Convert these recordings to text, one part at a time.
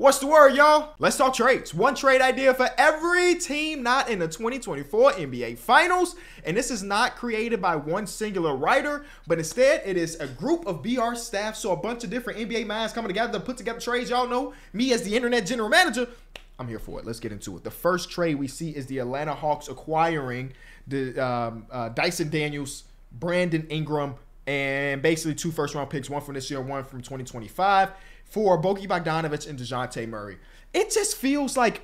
What's the word, y'all? Let's talk trades. One trade idea for every team not in the 2024 NBA Finals. And this is not created by one singular writer, but instead it is a group of BR staff. So a bunch of different NBA minds coming together to put together trades. Y'all know me as the internet general manager. I'm here for it. Let's get into it. The first trade we see is the Atlanta Hawks acquiring the um, uh, Dyson Daniels, Brandon Ingram, and basically two first round picks, one from this year, one from 2025 for Bogi Bogdanovich and DeJounte Murray. It just feels like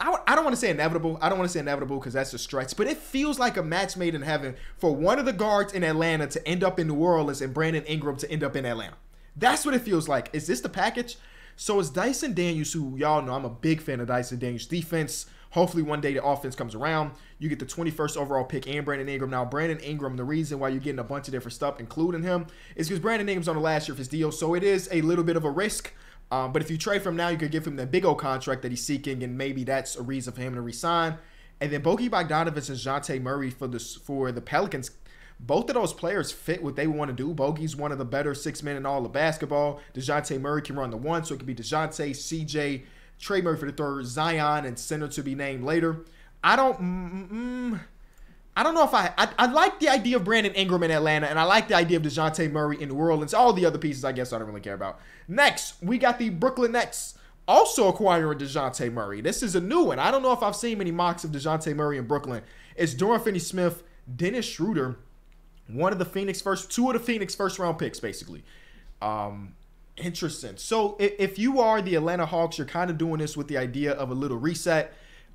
I, I don't want to say inevitable. I don't want to say inevitable because that's a stretch, but it feels like a match made in heaven for one of the guards in Atlanta to end up in New Orleans and Brandon Ingram to end up in Atlanta. That's what it feels like. Is this the package? So it's Dyson Daniels, who y'all know I'm a big fan of Dyson Daniels' defense. Hopefully, one day the offense comes around. You get the 21st overall pick and Brandon Ingram. Now, Brandon Ingram, the reason why you're getting a bunch of different stuff, including him, is because Brandon Ingram's on the last year of his deal. So it is a little bit of a risk. Um, but if you trade from now, you could give him the big old contract that he's seeking, and maybe that's a reason for him to resign. And then Bogi Bogdanovic and Jante Murray for the for the Pelicans. Both of those players fit what they want to do. Bogi's one of the better six men in all of basketball. DeJounte Murray can run the one, so it could be DeJounte, CJ, Trey for the third, Zion, and center to be named later. I don't. Mm, mm, I don't know if I, I, I like the idea of Brandon Ingram in Atlanta, and I like the idea of Dejounte Murray in New Orleans. All the other pieces, I guess, I don't really care about. Next, we got the Brooklyn Nets also acquiring Dejounte Murray. This is a new one. I don't know if I've seen many mocks of Dejounte Murray in Brooklyn. It's Dorian Finney-Smith, Dennis Schroeder, one of the Phoenix first, two of the Phoenix first round picks, basically. Um, interesting. So if you are the Atlanta Hawks, you're kind of doing this with the idea of a little reset.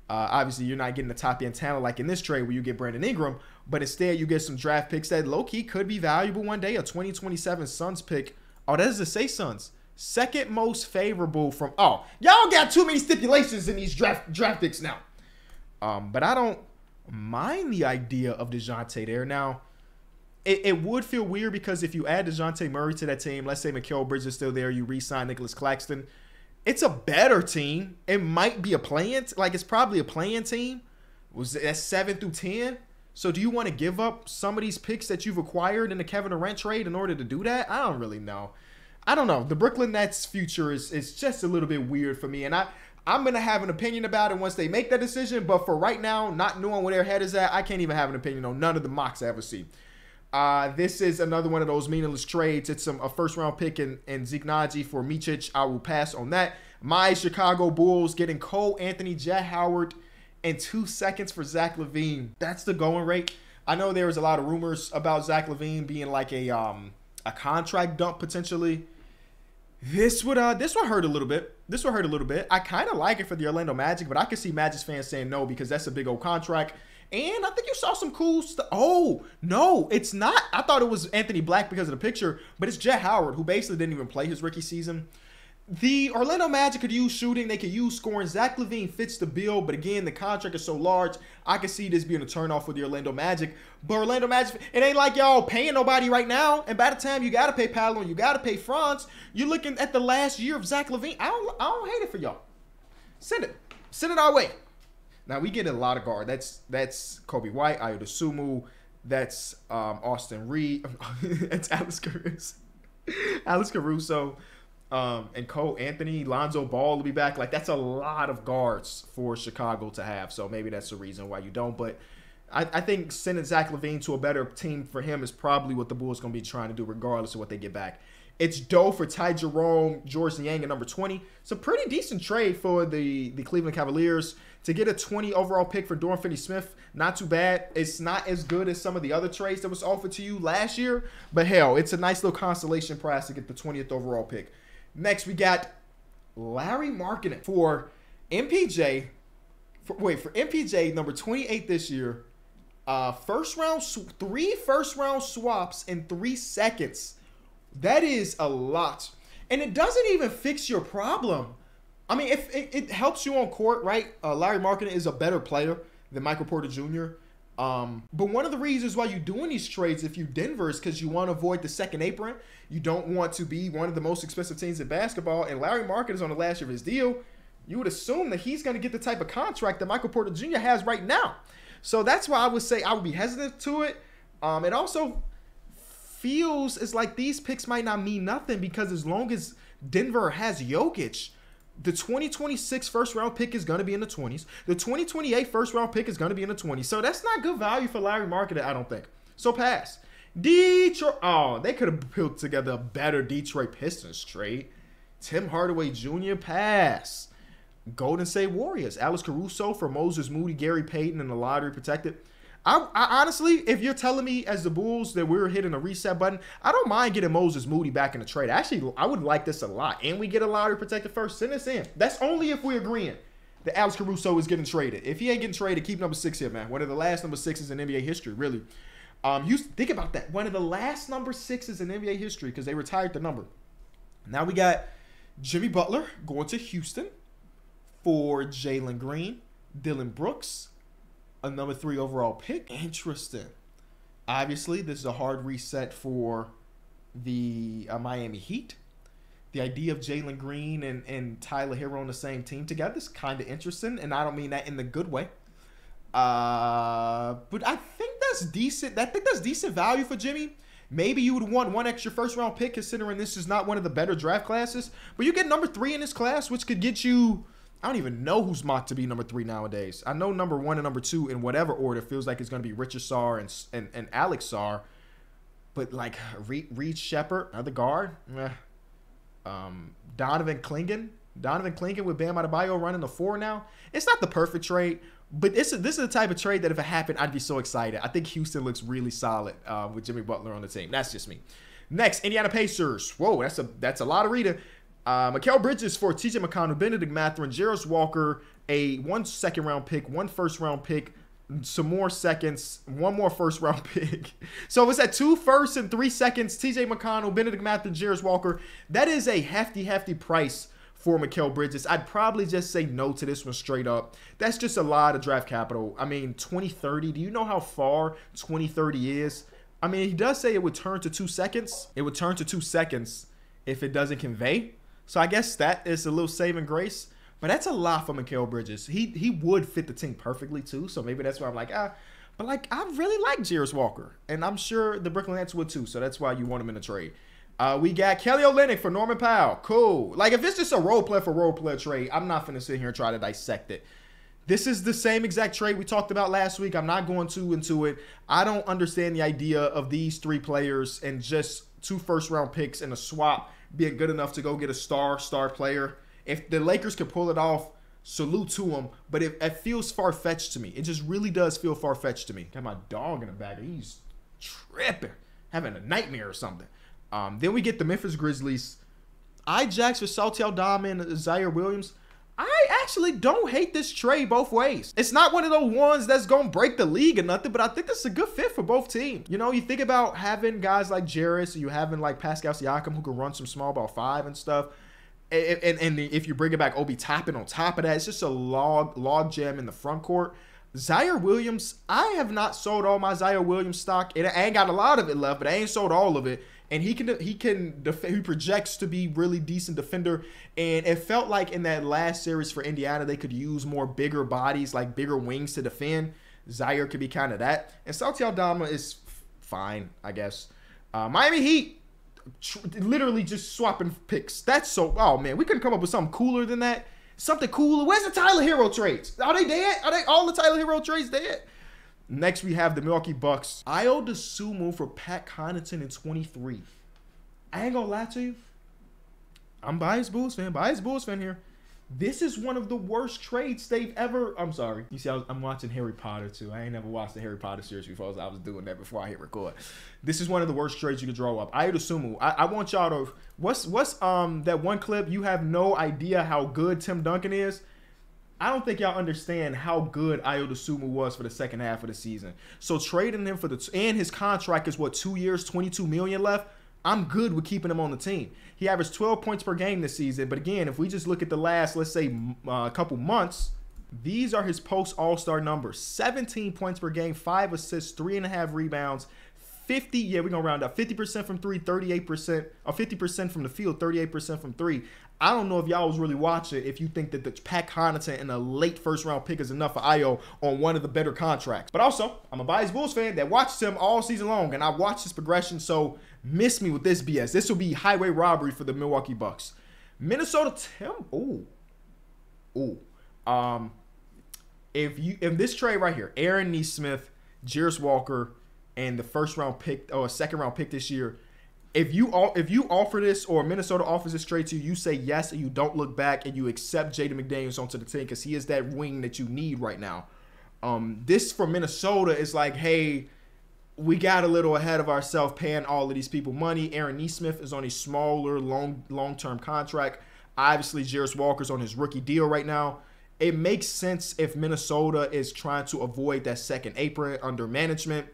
Uh, obviously, you're not getting the top end talent like in this trade where you get Brandon Ingram, but instead you get some draft picks that low key could be valuable one day. A 2027 Suns pick. Oh, that is to say Suns. Second most favorable from. Oh, y'all got too many stipulations in these draft draft picks now. Um, but I don't mind the idea of Dejounte there. Now, it, it would feel weird because if you add Dejounte Murray to that team, let's say Mikal Bridges is still there, you re-sign Nicholas Claxton it's a better team. It might be a playing like it's probably a play-in team. Was that seven through ten? So do you want to give up some of these picks that you've acquired in the Kevin Durant trade in order to do that? I don't really know. I don't know. The Brooklyn Nets future is is just a little bit weird for me, and I I'm gonna have an opinion about it once they make that decision. But for right now, not knowing where their head is at, I can't even have an opinion on none of the mocks I ever see. Uh, this is another one of those meaningless trades. It's some, a first round pick in, in for Micic. I will pass on that. My Chicago Bulls getting Cole Anthony, Jett Howard, and two seconds for Zach LaVine. That's the going rate. I know there was a lot of rumors about Zach LaVine being like a um a contract dump potentially. This would uh this one hurt a little bit. This would hurt a little bit. I kind of like it for the Orlando Magic, but I could see Magic fans saying no because that's a big old contract. And I think you saw some cool stuff. Oh, no, it's not. I thought it was Anthony Black because of the picture, but it's Jett Howard, who basically didn't even play his rookie season. The Orlando Magic could use shooting, they could use scoring. Zach LaVine fits the bill, but again, the contract is so large. I could see this being a turnoff for the Orlando Magic. But Orlando Magic, it ain't like y'all paying nobody right now. And by the time you gotta pay Paolo, you gotta pay Franz, you're looking at the last year of Zach Levine. I don't, I don't hate it for y'all. Send it, send it our way. Now we get a lot of guard. That's that's Coby White, Ayo Sumu, That's um, Austin Reed. that's Alex Caruso. Alex Caruso. Um, and Cole Anthony, Lonzo Ball will be back. Like that's a lot of guards for Chicago to have. So maybe that's the reason why you don't. But I, I think sending Zach LaVine to a better team for him is probably what the Bulls going to be trying to do, regardless of what they get back. It's Doe for Ty Jerome, Georges Niang at number 20. It's a pretty decent trade for the, the Cleveland Cavaliers to get a 20 overall pick for Dorian Finney-Smith. Not too bad. It's not as good as some of the other trades that was offered to you last year, but hell, it's a nice little consolation prize to get the 20th overall pick. Next, we got Lauri Markkanen for MPJ. For, wait, for MPJ, number 28 this year. Uh, first round, three first round swaps in three seconds. That is a lot. And it doesn't even fix your problem. I mean, if it, it helps you on court, right? Uh, Lauri Markkanen is a better player than Michael Porter Jr. Um, but one of the reasons why you're doing these trades, if you Denver, is because you want to avoid the second apron. You don't want to be one of the most expensive teams in basketball. And Larry Markkanen is on the last year of his deal. You would assume that he's going to get the type of contract that Michael Porter Jr. has right now. So that's why I would say I would be hesitant to it. Um, it also feels it's like these picks might not mean nothing because as long as Denver has Jokic, The 2026 first round pick is going to be in the 20s. The 2028 first round pick is going to be in the 20s. So that's not good value for Larry Markkanen, I don't think. So pass. Detroit. Oh, they could have built together a better Detroit Pistons trade. Tim Hardaway Jr. pass. Golden State Warriors. Alex Caruso for Moses Moody, Gary Payton, and the lottery protected. I, I, honestly, if you're telling me as the Bulls that we're hitting a reset button, I don't mind getting Moses Moody back in the trade. Actually, I would like this a lot. And we get a lottery protected first. Send us in. That's only if we're agreeing that Alex Caruso is getting traded. If he ain't getting traded, keep number six here, man. One of the last number sixes in NBA history, really. Um, you think about that. One of the last number sixes in NBA history because they retired the number. Now we got Jimmy Butler going to Houston for Jalen Green, Dillon Brooks, a number three overall pick. Interesting. Obviously, this is a hard reset for the uh, Miami Heat. The idea of Jalen Green and, and Tyler Herro on the same team together is kind of interesting, and I don't mean that in the good way. Uh, but I think that's decent. I think that's decent value for Jimmy. Maybe you would want one extra first round pick, considering this is not one of the better draft classes. But you get number three in this class, which could get you I don't even know who's mocked to be number three nowadays. I know number one and number two in whatever order feels like it's going to be Risacher and, and, and Alex Sarr. But like Reed, Reed Sheppard, another guard. Eh. Um, Donovan Clingan. Donovan Clingan with Bam Adebayo running the four now. It's not the perfect trade, but this is, this is the type of trade that if it happened, I'd be so excited. I think Houston looks really solid uh, with Jimmy Butler on the team. That's just me. Next, Indiana Pacers. Whoa, that's a that's a lot of reading. Uh, Mikal Bridges for TJ McConnell, Benedict Mathurin, Jarace Walker, a one second round pick, one first round pick, some more seconds, one more first round pick. So it's at two firsts and three seconds. TJ McConnell, Benedict Mathurin, Jarace Walker. That is a hefty, hefty price for Mikal Bridges. I'd probably just say no to this one straight up. That's just a lot of draft capital. I mean, 2030. Do you know how far 2030 is? I mean, he does say it would turn to two seconds. It would turn to two seconds if it doesn't convey. So I guess that is a little saving grace. But that's a lot for Mikal Bridges. He he would fit the team perfectly too. So maybe that's why I'm like, ah. But like I really like Jarace Walker. And I'm sure the Brooklyn Nets would too. So that's why you want him in a trade. Uh, we got Kelly Olynyk for Norman Powell. Cool. Like if it's just a role play for role play trade, I'm not gonna sit here and try to dissect it. This is the same exact trade we talked about last week. I'm not going too into it. I don't understand the idea of these three players and just two first round picks and a swap being good enough to go get a star star player. If the Lakers can pull it off, salute to them. But it, it feels far fetched to me. It just really does feel far fetched to me. Got my dog in the back. He's tripping, having a nightmare or something. Um, then we get the Memphis Grizzlies. Ijax for Santi Aldama and Ziaire Williams. Actually don't hate this trade both ways. It's not one of those ones that's gonna break the league or nothing, but I think this is a good fit for both teams. You know, you think about having guys like Jarace, you having like Pascal Siakam who can run some small ball five and stuff. And, and, and if you bring it back, Obi Toppin on top of that, it's just a log log jam in the front court. Ziaire Williams, I have not sold all my Ziaire Williams stock. And I ain't got a lot of it left, but I ain't sold all of it and he can he can def- he projects to be really decent defender. And it felt like in that last series for Indiana they could use more bigger bodies like bigger wings to defend. Ziaire could be kind of that. And Santi Aldama is f- fine I guess. Uh, Miami Heat tr- literally just swapping picks. That's so oh man we couldn't come up with something cooler than that. Something cooler. Where's the Tyler Herro trades? Are they dead? Are they all the Tyler Herro trades dead Next, we have the Milwaukee Bucks. Ayo Dosunmu for Pat Connaughton in 23. I ain't gonna lie to you. I'm biased Bulls fan. Biased Bulls fan here. This is one of the worst trades they've ever. I'm sorry. You see, I am watching Harry Potter too. I ain't never watched the Harry Potter series before. So I was doing that before I hit record. This is one of the worst trades you could draw up. Ayo Dosunmu. I, I want y'all to. What's what's um that one clip? You have no idea how good Tim Duncan is. I don't think y'all understand how good Ayo Dosunmu was for the second half of the season. So trading him for the and his contract is what two years, 22 million left. I'm good with keeping him on the team. He averaged 12 points per game this season, but again, if we just look at the last, let's say, uh, couple months, these are his post All Star numbers: 17 points per game, five assists, three and a half rebounds, 50, yeah, we're gonna round up 50% from three, 38%, or 50% from the field, 38% from three. I don't know if y'all was really watching if you think that the Pat Connaughton and a late first round pick is enough for Ayo on one of the better contracts. But also, I'm a biased Bulls fan that watched him all season long, and I watched his progression, so miss me with this BS. This will be highway robbery for the Milwaukee Bucks. Minnesota Tim. Ooh. Ooh. Um, if you if this trade right here, Aaron Nesmith, Jarace Walker, and the first round pick or second round pick this year, if you all if you offer this or Minnesota offers this trade to you, you say yes and you don't look back and you accept Jaden McDaniels onto the team because he is that wing that you need right now. Um, this for Minnesota is like, hey, we got a little ahead of ourselves paying all of these people money. Aaron Nesmith is on a smaller, long long term contract. Obviously, Jarace Walker's on his rookie deal right now it makes sense if Minnesota is trying to avoid that second apron under management.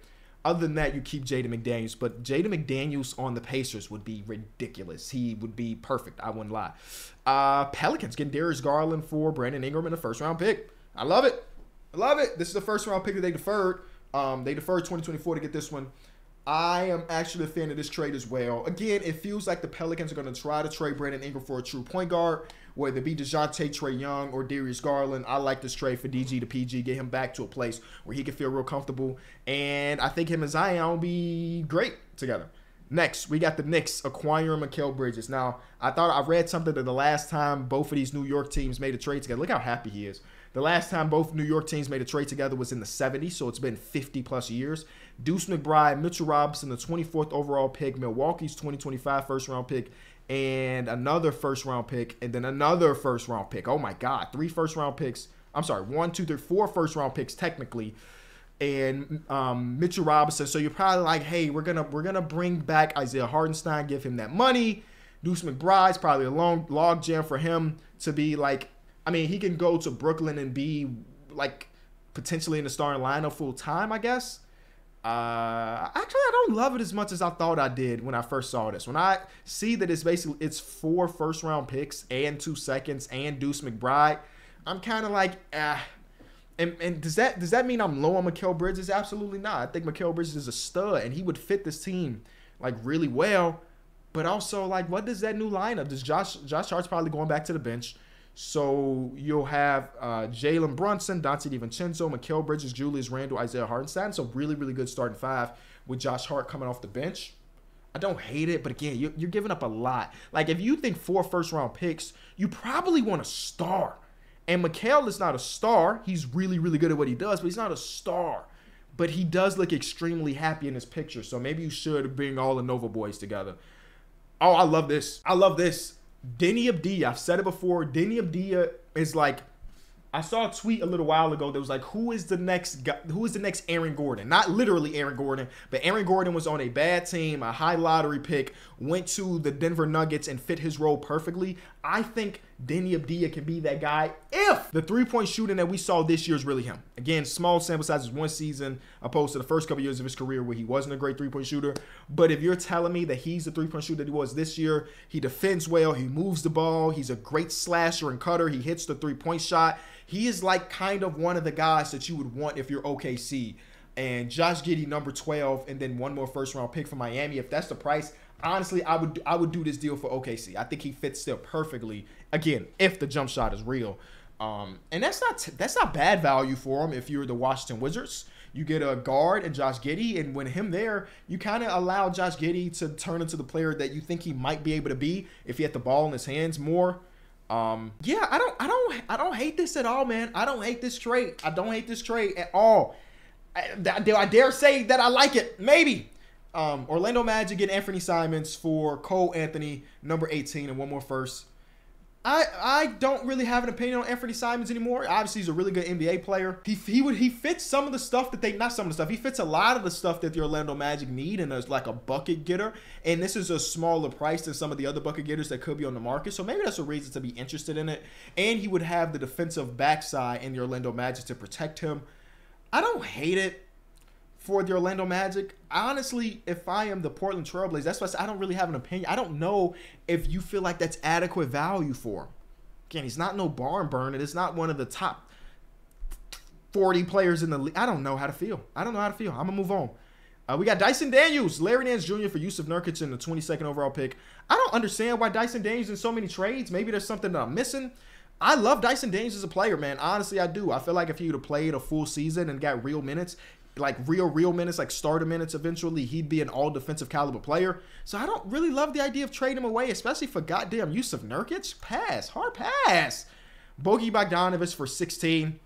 Other than that, you keep Jaden McDaniels. But Jaden McDaniels on the Pacers would be ridiculous. He would be perfect. I wouldn't lie. Uh, Pelicans getting Darius Garland for Brandon Ingram in the first round pick. I love it. I love it. This is the first round pick that they deferred. Um, they deferred 2024 to get this one. I am actually a fan of this trade as well. Again, it feels like the Pelicans are going to try to trade Brandon Ingram for a true point guard whether it be DeJounte, Trae Young, or Darius Garland. I like this trade for DG to PG, get him back to a place where he can feel real comfortable. And I think him and Zion will be great together. Next, we got the Knicks acquiring Mikal Bridges. Now, I thought I read something that the last time both of these New York teams made a trade together, look how happy he is. The last time both New York teams made a trade together was in the 70s, so it's been 50 plus years. Deuce McBride, Mitchell Robinson, the 24th overall pick, Milwaukee's 2025 first round pick, and another first round pick, and then another first round pick. Oh my God, three first round picks. I'm sorry, one, two, three, four first round picks technically, and um, Mitchell Robinson. So you're probably like, hey, we're gonna we're gonna bring back Isaiah Hartenstein, give him that money. Deuce McBride's probably a long log jam for him to be like. I mean, he can go to Brooklyn and be like potentially in the starting lineup full time, I guess. Uh, actually, I don't love it as much as I thought I did when I first saw this. When I see that it's basically it's four first round picks and two seconds and Deuce McBride, I'm kind of like, ah. And, and does that does that mean I'm low on Mikal Bridges? Absolutely not. I think Mikal Bridges is a stud and he would fit this team like really well. But also, like, what does that new lineup? Does Josh Josh Hart's probably going back to the bench? So you'll have uh, Jalen Brunson, Donte DiVincenzo, Mikal Bridges, Julius Randle, Isaiah Hartenstein. So really, really good starting five with Josh Hart coming off the bench. I don't hate it, but again, you're, you're giving up a lot. Like if you think four first round picks, you probably want a star. And Mikal is not a star. He's really, really good at what he does, but he's not a star. But he does look extremely happy in his picture. So maybe you should bring all the Nova boys together. Oh, I love this. I love this. Deni Avdija, I've said it before. Deni Avdija is like I saw a tweet a little while ago that was like, "Who is the next guy, Who is the next Aaron Gordon? Not literally Aaron Gordon, but Aaron Gordon was on a bad team, a high lottery pick, went to the Denver Nuggets and fit his role perfectly. I think Deni Avdija can be that guy if the three-point shooting that we saw this year is really him. Again, small sample size is one season opposed to the first couple years of his career where he wasn't a great three-point shooter. But if you're telling me that he's the three-point shooter that he was this year, he defends well, he moves the ball, he's a great slasher and cutter, he hits the three-point shot he is like kind of one of the guys that you would want if you're OKC. And Josh Giddey, number 12, and then one more first round pick for Miami. If that's the price, honestly, I would I would do this deal for OKC. I think he fits still perfectly. Again, if the jump shot is real. Um, and that's not that's not bad value for him if you're the Washington Wizards. You get a guard and Josh Giddey, and when him there, you kind of allow Josh Giddey to turn into the player that you think he might be able to be if he had the ball in his hands more. Um, yeah, I don't, I don't, I don't hate this at all, man. I don't hate this trade. I don't hate this trade at all. I, I dare say that I like it. Maybe. Um, Orlando Magic get Anthony Simons for Cole Anthony, number 18, and one more first. I I don't really have an opinion on Anthony Simons anymore. Obviously, he's a really good NBA player. He he would he fits some of the stuff that they not some of the stuff. He fits a lot of the stuff that the Orlando Magic need and is like a bucket getter. And this is a smaller price than some of the other bucket getters that could be on the market. So maybe that's a reason to be interested in it. And he would have the defensive backside in the Orlando Magic to protect him. I don't hate it for the Orlando Magic. Honestly, if I am the Portland Trailblazers, that's why I, I don't really have an opinion. I don't know if you feel like that's adequate value for him. Again, he's not no barn burner. It's not one of the top 40 players in the league. I don't know how to feel. I don't know how to feel. I'm going to move on. Uh, we got Dyson Daniels, Larry Nance Jr. for Jusuf Nurkic in the 22nd overall pick. I don't understand why Dyson Daniels in so many trades. Maybe there's something that I'm missing. I love Dyson Daniels as a player, man. Honestly, I do. I feel like if he would have played a full season and got real minutes, like real, real minutes, like starter minutes eventually, he'd be an all defensive caliber player. So I don't really love the idea of trading him away, especially for goddamn Jusuf Nurkic. Pass, hard pass. Bogey Bogdanovich for 16.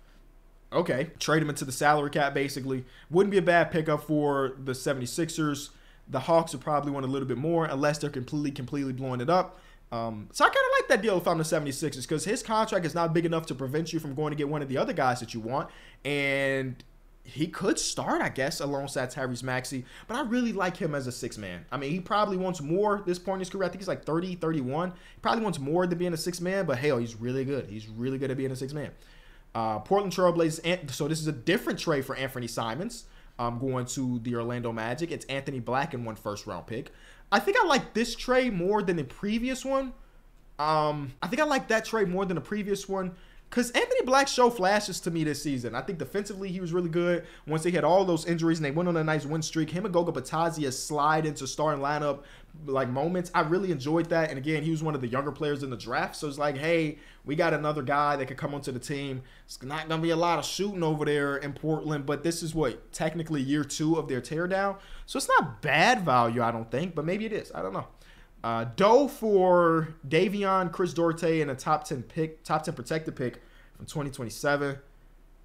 Okay. Trade him into the salary cap, basically. Wouldn't be a bad pickup for the 76ers. The Hawks would probably want a little bit more unless they're completely, completely blowing it up. Um, so I kind of like that deal if I'm the 76ers because his contract is not big enough to prevent you from going to get one of the other guys that you want. And he could start, I guess, alongside Tyrese Maxey. But I really like him as a six man. I mean, he probably wants more this point in his career. I think he's like 30, 31. He probably wants more than being a six man, but hell, he's really good. He's really good at being a six man. Uh, Portland Trailblazers. So this is a different trade for Anthony Simons. Um, going to the Orlando Magic. It's Anthony Black and one first round pick. I think I like this trade more than the previous one. Um, I think I like that trade more than the previous one because Anthony Black showed flashes to me this season. I think defensively he was really good. Once they had all those injuries and they went on a nice win streak, him and Goga Bitadze slide into starting lineup like moments. I really enjoyed that. And again, he was one of the younger players in the draft. So it's like, hey, we got another guy that could come onto the team. It's not gonna be a lot of shooting over there in Portland, but this is what technically year two of their teardown. So it's not bad value, I don't think, but maybe it is. I don't know. Uh, Doe for Davion, Chris Duarte, and a top 10 pick, top 10 protected pick from 2027.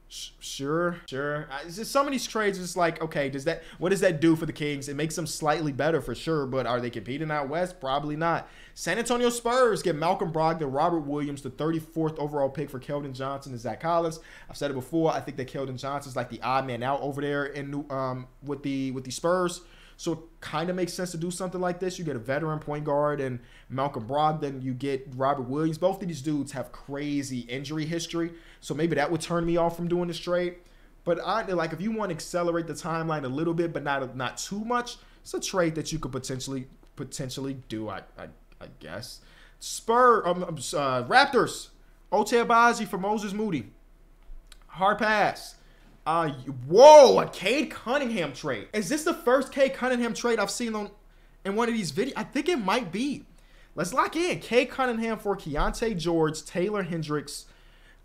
sure, sure. Uh, just some of these trades is like, okay, does that what does that do for the Kings? It makes them slightly better for sure, but are they competing out west? Probably not. San Antonio Spurs get Malcolm Brogdon, Robert Williams, the 34th overall pick for Keldon Johnson and Zach Collins. I've said it before. I think that Keldon Johnson is like the odd man out over there in um with the with the Spurs. So it kind of makes sense to do something like this. You get a veteran point guard and Malcolm Brogdon. You get Robert Williams. Both of these dudes have crazy injury history. So maybe that would turn me off from doing this trade. But I like if you want to accelerate the timeline a little bit, but not not too much, it's a trade that you could potentially potentially do. I I, I guess. Spur um, um uh, Raptors. Ochai Agbaji for Moses Moody. Hard pass. Uh, whoa, a Cade Cunningham trade. Is this the first Cade Cunningham trade I've seen on in one of these videos? I think it might be. Let's lock in. Cade Cunningham for Keyonte George, Taylor Hendricks,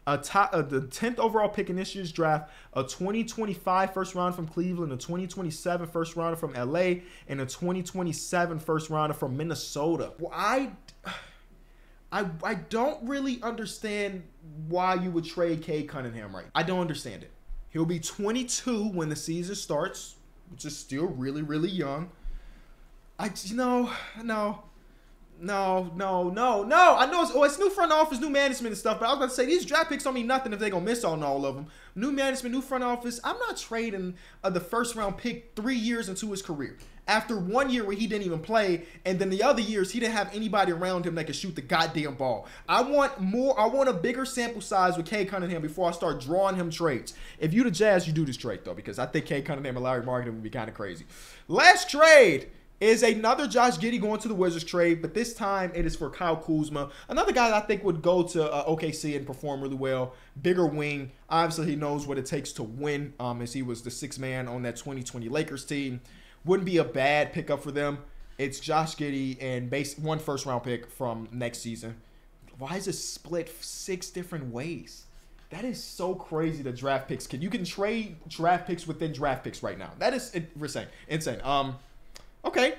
a top, uh, the 10th overall pick in this year's draft, a 2025 first round from Cleveland, a 2027 first rounder from LA, and a 2027 first rounder from Minnesota. Well, I, I, I don't really understand why you would trade Cade Cunningham right. I don't understand it. He'll be 22 when the season starts, which is still really, really young. I, you know, no, no, no, no, no. I know it's, oh, it's new front office, new management and stuff, but I was about to say these draft picks don't mean nothing if they're going to miss on all of them. New management, new front office. I'm not trading uh, the first round pick three years into his career after one year where he didn't even play, and then the other years he didn't have anybody around him that could shoot the goddamn ball. I want more. I want a bigger sample size with Cade Cunningham before I start drawing him trades. If you the Jazz, you do this trade though, because I think Cade Cunningham and Larry Markkanen would be kind of crazy. Last trade is another Josh Giddey going to the Wizards trade, but this time it is for Kyle Kuzma, another guy I think would go to uh, OKC and perform really well. Bigger wing, obviously he knows what it takes to win, um, as he was the sixth man on that 2020 Lakers team wouldn't be a bad pickup for them. It's Josh Giddey and base one first round pick from next season. Why is it split six different ways? That is so crazy. The draft picks can you can trade draft picks within draft picks right now. That is insane. Insane. Um, okay.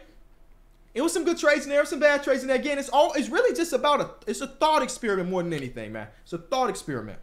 It was some good trades in there, some bad trades in there. Again, it's all it's really just about a it's a thought experiment more than anything, man. It's a thought experiment.